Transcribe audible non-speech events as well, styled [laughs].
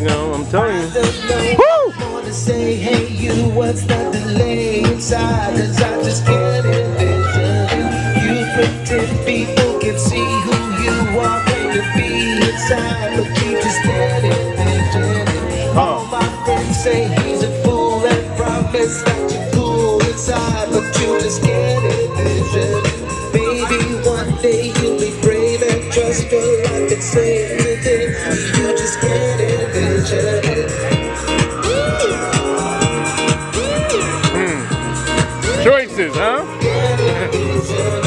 nigga. I'm telling you. Woo! Wanna say, hey, you, what's that delay inside? Cause I just can't envision you. Pretend people can see who you are when you be inside, but you just can't envision. All my friends say he's a fool and promise that you're cool inside, but you just can't envision. Baby, one day you'll be brave and trust your Choices, huh? [laughs]